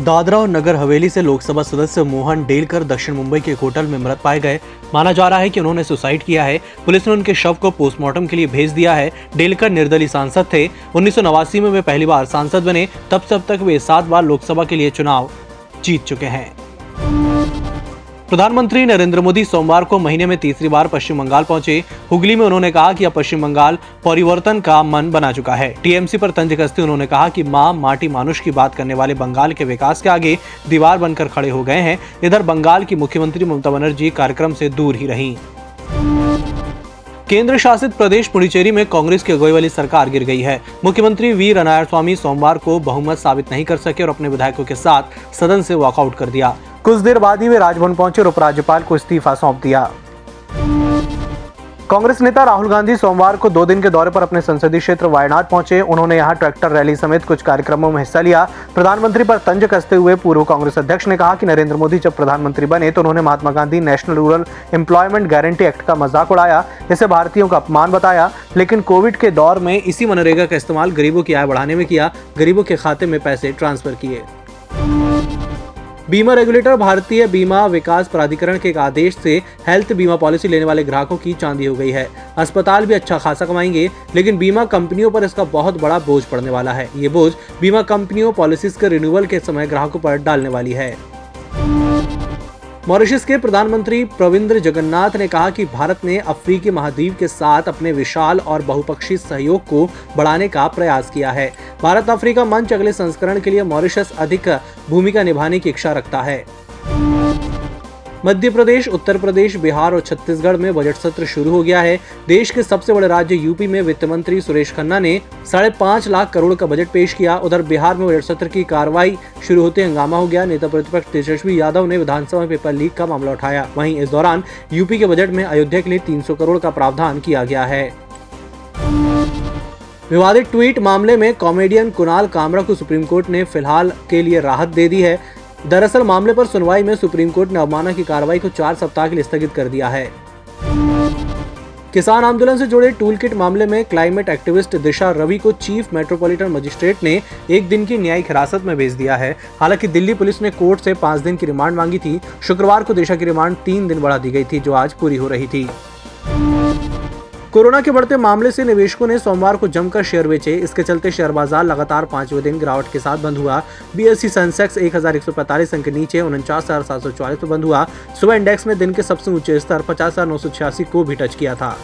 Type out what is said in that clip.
दादरा और नगर हवेली से लोकसभा सदस्य मोहन डेलकर दक्षिण मुंबई के एक होटल में मृत पाए गए। माना जा रहा है कि उन्होंने सुसाइड किया है। पुलिस ने उनके शव को पोस्टमार्टम के लिए भेज दिया है। डेलकर निर्दलीय सांसद थे। उन्नीस सौ नवासी में वे पहली बार सांसद बने। तब से अब तक वे सात बार लोकसभा के लिए चुनाव जीत चुके हैं। प्रधानमंत्री नरेंद्र मोदी सोमवार को महीने में तीसरी बार पश्चिम बंगाल पहुँचे। हुगली में उन्होंने कहा कि अब पश्चिम बंगाल परिवर्तन का मन बना चुका है। टीएमसी पर तंज कसते उन्होंने कहा कि माँ माटी मानुष की बात करने वाले बंगाल के विकास के आगे दीवार बनकर खड़े हो गए हैं। इधर बंगाल की मुख्यमंत्री ममता बनर्जी कार्यक्रम से दूर ही रही। केंद्र शासित प्रदेश पुडुचेरी में कांग्रेस की अगुवाई वाली सरकार गिर गई है। मुख्यमंत्री वी रनायर स्वामी सोमवार को बहुमत साबित नहीं कर सके और अपने विधायकों के साथ सदन से वॉकआउट कर दिया। कुछ देर बाद ही वे राजभवन पहुँचे और उपराज्यपाल को इस्तीफा सौंप दिया। कांग्रेस नेता राहुल गांधी सोमवार को दो दिन के दौरे पर अपने संसदीय क्षेत्र वायनाड पहुँचे। उन्होंने यहाँ ट्रैक्टर रैली समेत कुछ कार्यक्रमों में हिस्सा लिया। प्रधानमंत्री पर तंज कसते हुए पूर्व कांग्रेस अध्यक्ष ने कहा कि नरेंद्र मोदी जब प्रधानमंत्री बने तो उन्होंने Mahatma Gandhi national rural employment guarantee act का मज़ाक उड़ाया इसे भारतीयों का अपमान बताया। लेकिन कोविड के दौर में इसी मनरेगा का इस्तेमाल गरीबों की आय बढ़ाने में किया, गरीबों के खाते में पैसे ट्रांसफ़र किए। बीमा रेगुलेटर भारतीय बीमा विकास प्राधिकरण के एक आदेश से हेल्थ बीमा पॉलिसी लेने वाले ग्राहकों की चांदी हो गई है। अस्पताल भी अच्छा खासा कमाएँगे, लेकिन बीमा कंपनियों पर इसका बहुत बड़ा बोझ पड़ने वाला है। ये बोझ बीमा कंपनियों पॉलिसीज़ के रिन्यूअल के समय ग्राहकों पर डालने वाली है। मॉरिशस के प्रधानमंत्री प्रविंद्र जगन्नाथ ने कहा कि भारत ने अफ्रीकी महाद्वीप के साथ अपने विशाल और बहुपक्षीय सहयोग को बढ़ाने का प्रयास किया है। भारत अफ्रीका मंच अगले संस्करण के लिए मॉरिशस अधिक भूमिका निभाने की इच्छा रखता है। मध्य प्रदेश, उत्तर प्रदेश, बिहार और छत्तीसगढ़ में बजट सत्र शुरू हो गया है। देश के सबसे बड़े राज्य यूपी में वित्त मंत्री सुरेश खन्ना ने साढ़े पाँच लाख करोड़ का बजट पेश किया। उधर बिहार में बजट सत्र की कार्रवाई शुरू होते हंगामा हो गया। नेता प्रतिपक्ष तेजस्वी यादव ने विधानसभा में पेपर लीक का मामला उठाया। वहीं इस दौरान यूपी के बजट में अयोध्या के लिए तीन सौ करोड़ का प्रावधान किया गया है। विवादित ट्वीट मामले में कॉमेडियन कुणाल कामरा को सुप्रीम कोर्ट ने फ़िलहाल के लिए राहत दे दी है। दरअसल मामले पर सुनवाई में सुप्रीम कोर्ट ने अवमानना की कार्रवाई को चार सप्ताह के लिए स्थगित कर दिया है। किसान आंदोलन से जुड़े टूल किट मामले में क्लाइमेट एक्टिविस्ट दिशा रवि को चीफ मेट्रोपॉलिटन मजिस्ट्रेट ने एक दिन की न्यायिक हिरासत में भेज दिया है। हालाँकि दिल्ली पुलिस ने कोर्ट से पाँच दिन की रिमांड मांगी थी। शुक्रवार को दिशा की रिमांड तीन दिन बढ़ा दी गई थी, जो आज पूरी हो रही थी। कोरोना के बढ़ते मामले से निवेशकों ने सोमवार को जमकर शेयर बेचे। इसके चलते शेयर बाज़ार लगातार पाँचवें दिन गिरावट के साथ बंद हुआ। बीएससी सेंसेक्स एक हज़ार एक सौ पैंतालीस अंक नीचे उनचास हज़ार सात सौ चालीस पर बंद हुआ। सुबह इंडेक्स में दिन के सबसे ऊँचे स्तर पचास हज़ार नौ सौ छियासी को भी टच किया था।